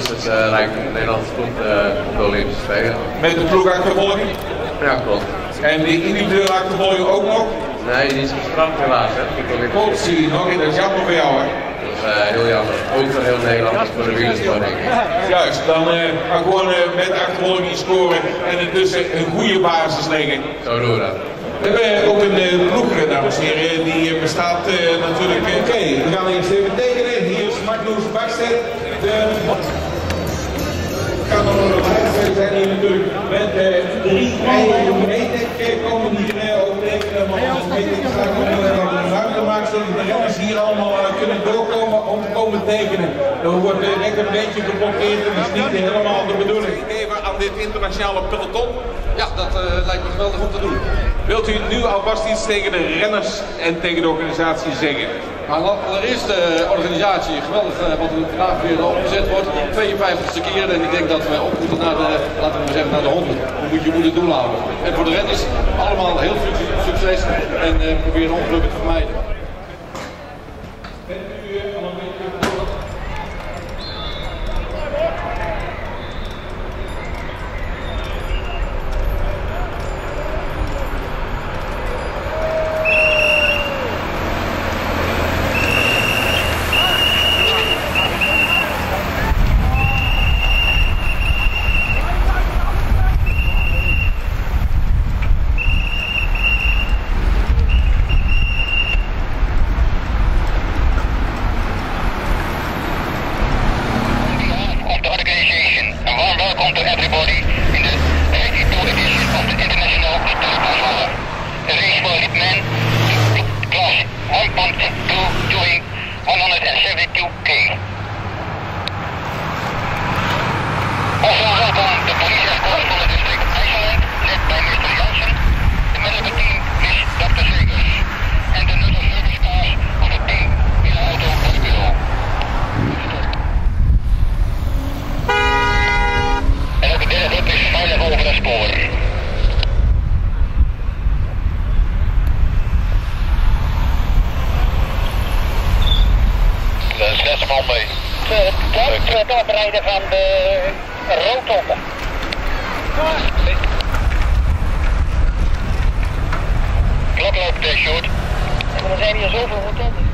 Dus het uh, lijkt Nederlandse ploeg uh, op de Olympische Spelen. Met de ploegachtervolging? Ja, klopt. En de individuele achtervolging ook nog? Nee, die is geschrapt helaas. Hè. Oh, zie je nog, dat is jammer voor jou hè? Dat is uh, heel jammer. Ook voor heel Nederland, voor de wielersport denk ik. Juist, dan maar gewoon met de achtervolging scoren en intussen een goede basis leggen. Zo doen we dat. We hebben ook een ploeg, dames en heren, die bestaat uh, natuurlijk... Oké, okay, we gaan eerst even tekenen. Hier is Magnus Bakstedt. De... zijn hier natuurlijk met drie rijen om komen hier uh, ook tekenen. Maar straks nog een ruimte zodat de renners hier allemaal kunnen doorkomen om te komen tekenen. Dan wordt een beetje geblokkeerd dat is niet helemaal de bedoeling. Even aan dit internationale peloton. Ja, dat lijkt me geweldig om te doen. Wilt u nu alvast iets tegen de renners en tegen de organisatie zeggen? Maar allereerst de organisatie, geweldig wat er vandaag weer opgezet wordt. 52e keer en ik denk dat we op moeten naar de, laten we zeggen, naar de 100. Dan moet je moeten doel houden. En voor de renners allemaal heel veel succes en uh, probeer ongelukken te vermijden. Klok loopt, uh, Sjoerd. En er zijn hier zoveel rotondes.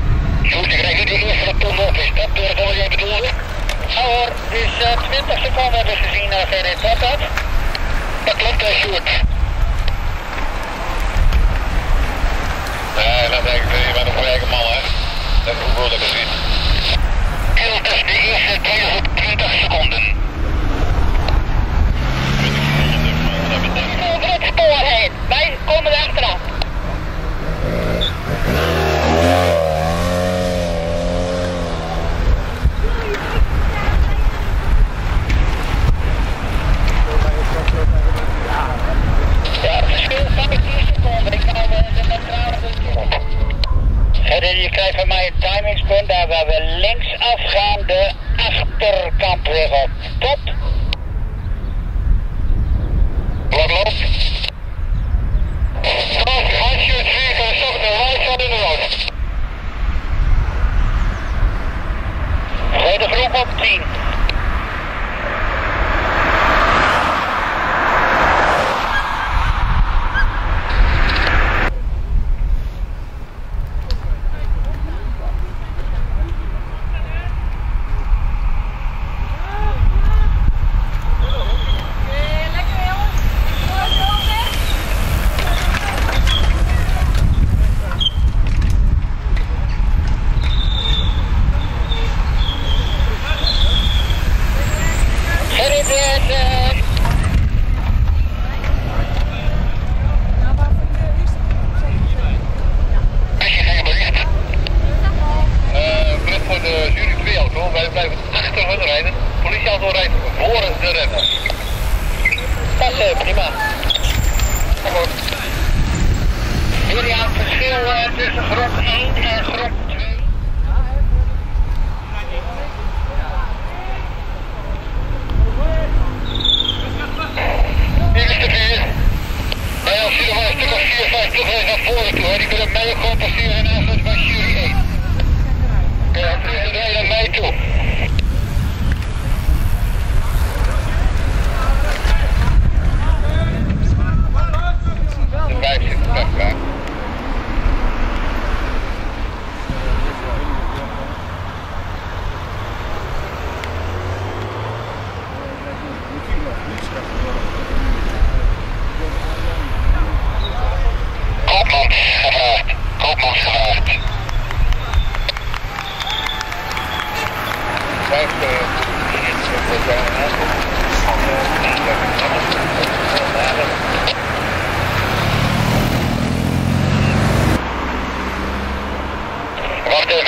Sjoerd, ik krijg nu de eerste rotonde op. Is dat door wat jij bedoelde? Ja hoor, dus uh, 20 seconden hebben we gezien naar verder. Klopt dat? Dat klopt, uh, Sjoerd. Nee, dat denk ik niet. Je bent een vrije man, hè. Dat heb ik ook wel gezien. Kilt is de eerste 20 seconden. Over het spoor heen. Wij komen er achteraan. Ja, verschil 15 seconden. Ik hou de neutrale Verder, je krijgt van mij een timingspunt daar waar we linksaf gaan de achterkant weer op. Top. Wat loopt? Stop, stop. Gooi de groep op 10.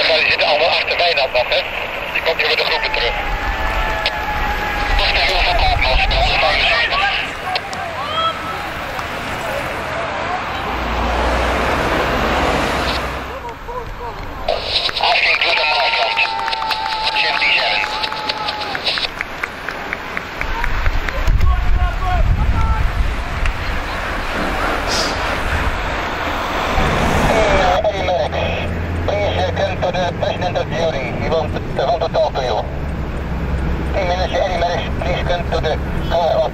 maar die zitten allemaal achter mij dat nog, hè. Die komt hier met de groepen terug. Asking to the Markant, 77.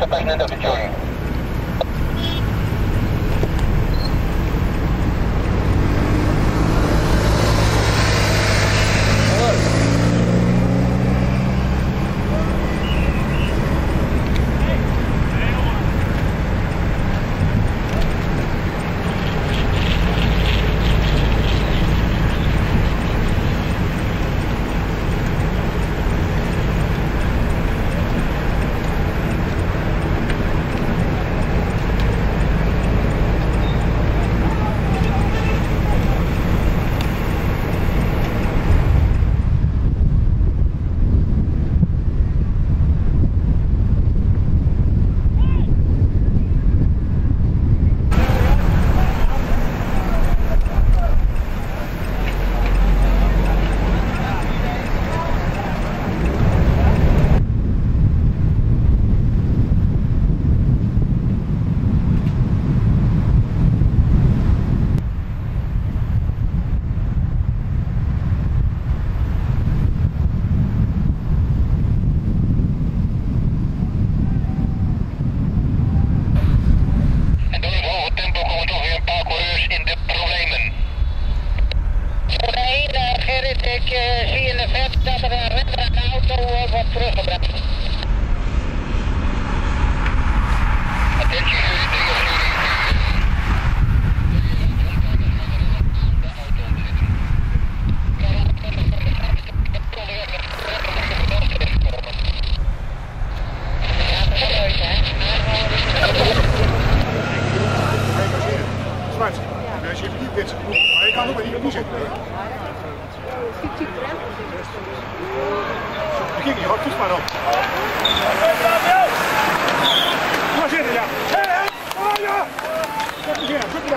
Gracias.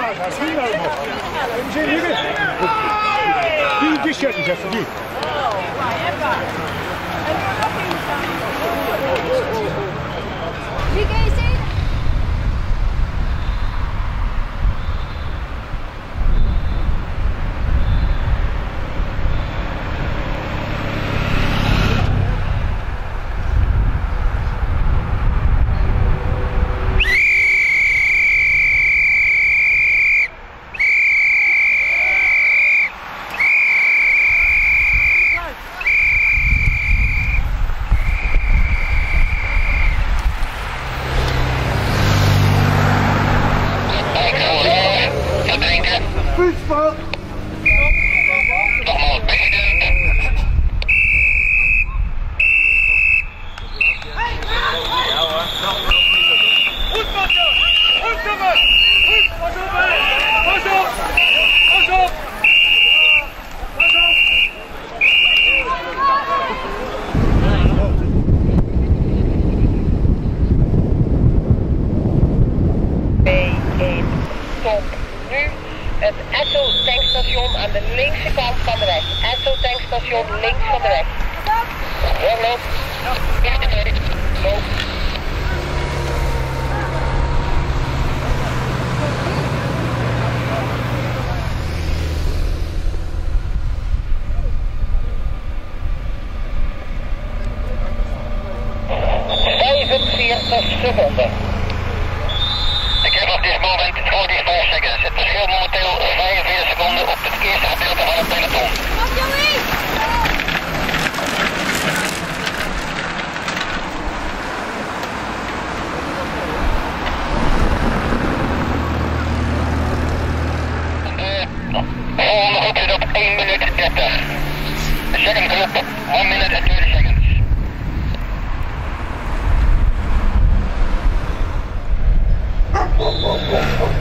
Pagar, spina albo. Gdzie nie wie? Widzisz, jak się tankstation links van de weg. Stop. Ja, loop. Loop. Bom, bom, bom, bom.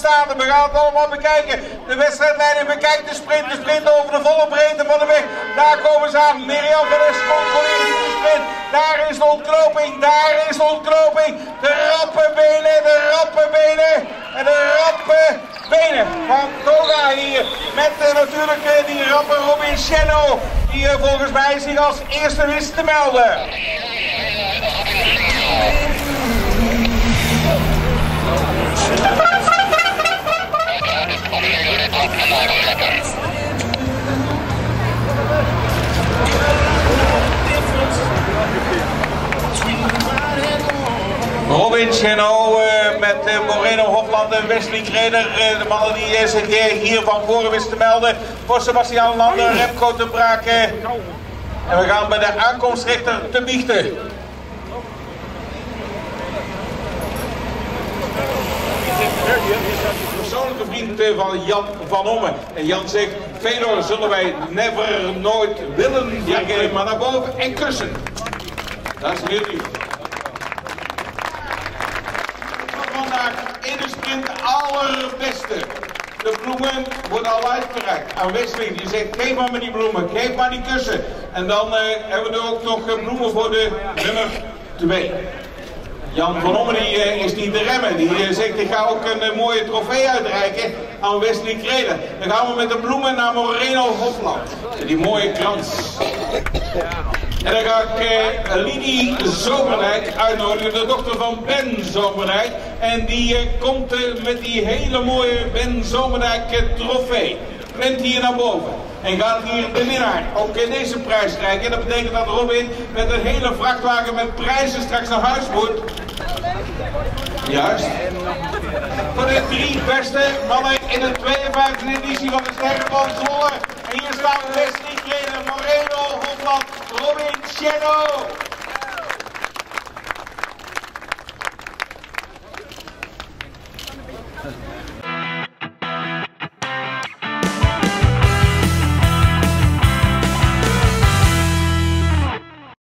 We gaan het allemaal bekijken. De wedstrijdleiding bekijkt de sprint. De sprint over de volle breedte van de weg. Daar komen ze aan. Mirjam van Es controleert de sprint. Daar is de ontknoping. Daar is de ontknoping. De rappe benen. De rappe benen. En de rappe benen van Koga hier. Met eh, natuurlijk eh, die rappe Robin Chenno. Die eh, volgens mij zich als eerste wist te melden. Robin Cheno eh, met eh, Moreno Hofland en Wesley Kreder. eh, de mannen die zich hier van voren wisten te melden. Voor Sebastian Lander, Remco te Braken. En we gaan bij de aankomstrechter te biechten. Persoonlijke vriend eh, van Jan van Omme. En Jan zegt, Fedor zullen wij never, nooit willen. Ja, eh, maar naar boven en kussen. Dat is heel lief. Vandaag in de sprint de allerbeste. De bloemen worden al uitgereikt aan Wesley. Die zegt, geef maar me die bloemen, geef maar die kussen. En dan eh, hebben we er ook nog eh, bloemen voor de nummer 2. Jan van Ommen eh, is niet te remmen. Die eh, zegt ik ga ook een eh, mooie trofee uitreiken aan Wesley Kreder. Dan gaan we met de bloemen naar Moreno Hofland. Die mooie krans. En dan ga ik eh, Zomerdijk uitnodigen, de dochter van Ben Zomerdijk. En die eh, komt met die hele mooie Ben Zomerdijk trofee. Rent hier naar boven. En gaat hier de winnaar ook in deze prijs krijgen. En dat betekent dat Robin met een hele vrachtwagen met prijzen straks naar huis moet. Juist. Voor de drie beste mannen in de 52e editie van de Sterren van Zwolle. En hier staan Wesley Kreder, Moreno, Hofland, Robin Shadow.